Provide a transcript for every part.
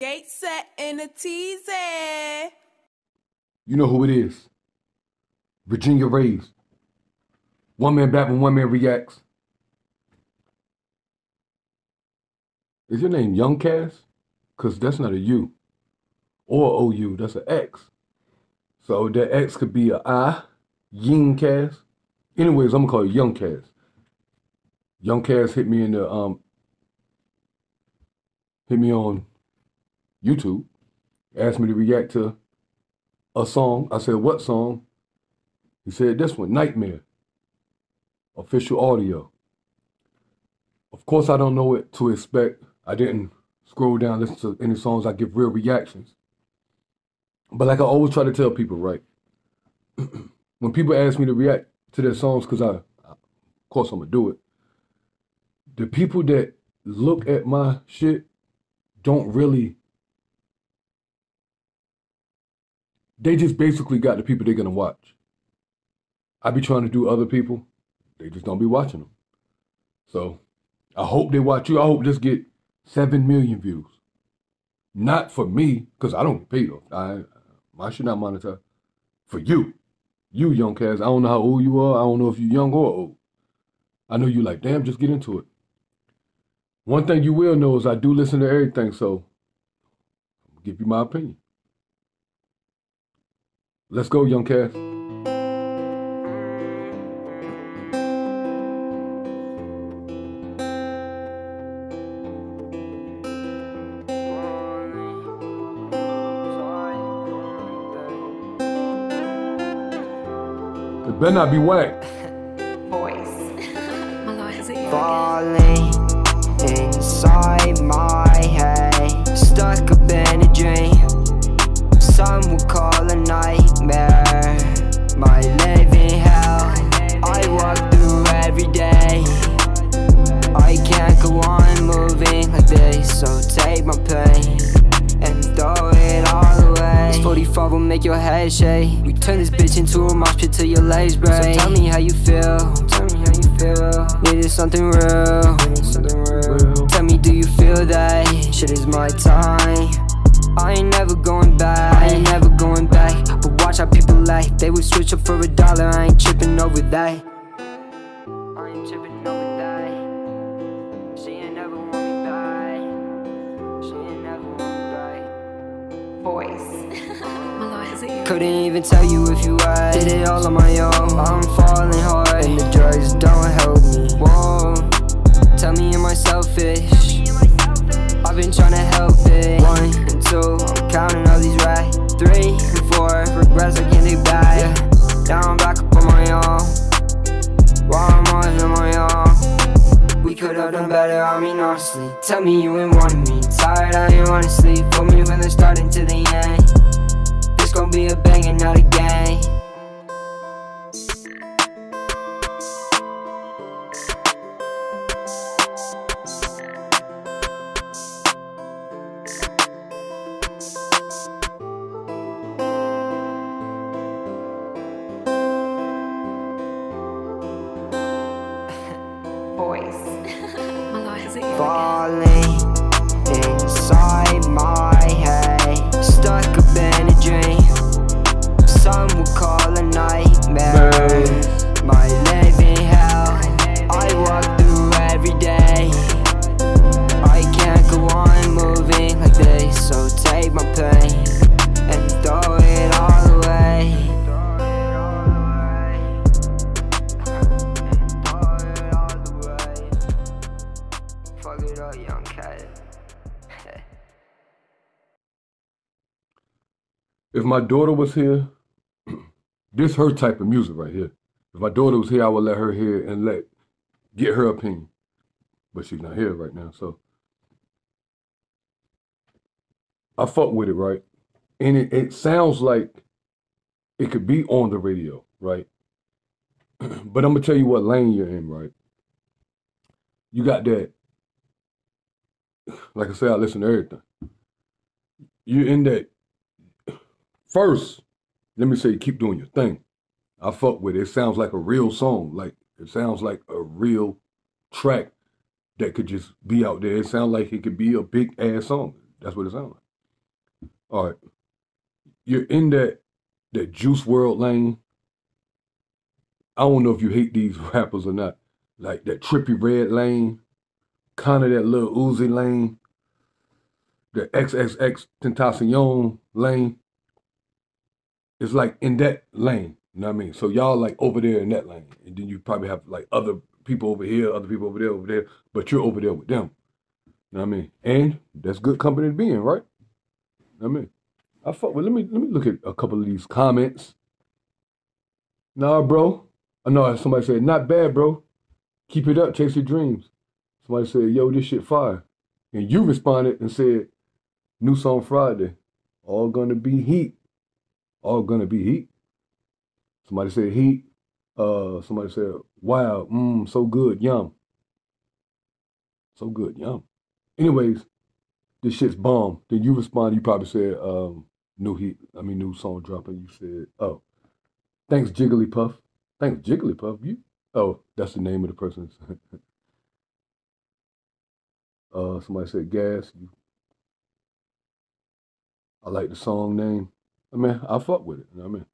Gate set in a teaser. You know who it is. Virginia Rays. One man bat when one man reacts. Is your name Young Kaz? Because that's not a U. Or OU, that's an X. So that X could be a I, Ying Kaz. Anyways, I'm gonna call you Young Kaz. Young Kaz hit me in the um hit me on YouTube, asked me to react to a song. I said, what song? He said, this one, Nightmare. Official audio. Of course, I don't know what to expect. I didn't scroll down, listen to any songs. I give real reactions. But like I always try to tell people, right? when people ask me to react to their songs, because I, of course, I'm to do it. The people that look at my shit don't really they just basically got the people they're gonna watch. I be trying to do other people, they just don't be watching them. So I hope they watch you. I hope this get seven million views. Not for me, because I don't paid off. I my shit not monetized. For you. You young cats. I don't know how old you are. I don't know if you're young or old. I know you like, damn, just get into it. One thing you will know is I do listen to everything, so I'll give you my opinion. Let's go, young Kaz. It better not be whack. Falling inside my can't on moving like this, so take my pain and throw it all away. This 45 will make your head shake. We turn this bitch into a mosh pit till your legs break. So tell me how you feel. Tell me how you feel. Needed something real. Something real. Tell me, do you feel that shit is my time? I ain't never going back. I ain't never going back. But watch how people like. They would switch up for a dollar. I ain't tripping over that. I ain't tripping over that. Couldn't even tell you if you had Did it all on my own. I'm falling hard. And the drugs don't help me. Whoa. Tell me am I selfish? I've been trying to help it. One and two. I'm counting all these right. Three and four. Regrets I can't take back. Yeah. Now I'm back up on my own. While I'm on my own? We could've done better, I mean honestly. Tell me you ain't wanting me. Tired, I ain't wanna sleep. Put me from the start into the end This gon' be Fuck it up, young cat. If my daughter was here, this her type of music right here. If my daughter was here, I would let her hear and let get her opinion. But she's not here right now, so I fuck with it, right? And it, it sounds like it could be on the radio, right? but I'm gonna tell you what lane you're in, right? You got that. Like I said, I listen to everything. You're in that first, let me say, keep doing your thing. I fuck with it. It sounds like a real song. Like it sounds like a real track that could just be out there. It sounds like it could be a big ass song. That's what it sounds like. all right, you're in that that Juice WRLD lane. I don't know if you hate these rappers or not. Like that trippy red lane, kind of that Lil Uzi lane, the XXX Tentacion lane. It's like in that lane. You know what I mean? So y'all like over there in that lane, and then you probably have like other people over here, other people over there, over there, but you're over there with them. You know what I mean? And that's good company to be in, right? You know what I mean, I fuck with. Let me let me look at a couple of these comments. Nah, bro. I know somebody said not bad, bro. Keep it up, chase your dreams. Somebody said, yo, this shit fire. And you responded and said, new song Friday. All gonna be heat. All gonna be heat. Somebody said heat. Uh, somebody said, wow, mmm, so good, yum. So good, yum. Anyways, this shit's bomb. Then you responded, you probably said, um, new heat, I mean, new song dropping. You said, oh, thanks, Jigglypuff. Thanks, Jigglypuff. You, oh, that's the name of the person. uh, somebody said, gas. I like the song name. I mean, I fuck with it. You know what I mean?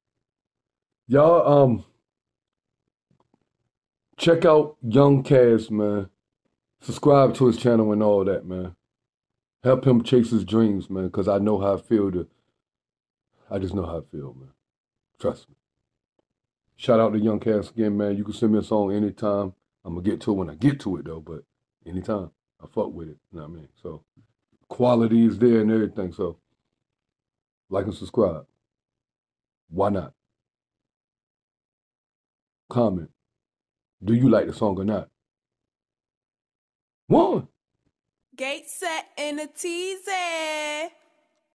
Y'all, um, check out Young Kaz, man. Subscribe to his channel and all that, man. Help him chase his dreams, man, because I know how I feel to, I just know how I feel, man. Trust me. Shout out to Young Kaz again, man. You can send me a song anytime. I'm to get to it when I get to it, though, but anytime. I fuck with it, you know what I mean? So, quality is there and everything, so like and subscribe. Why not? Comment. Do you like the song or not? One. Gate set in a teasy.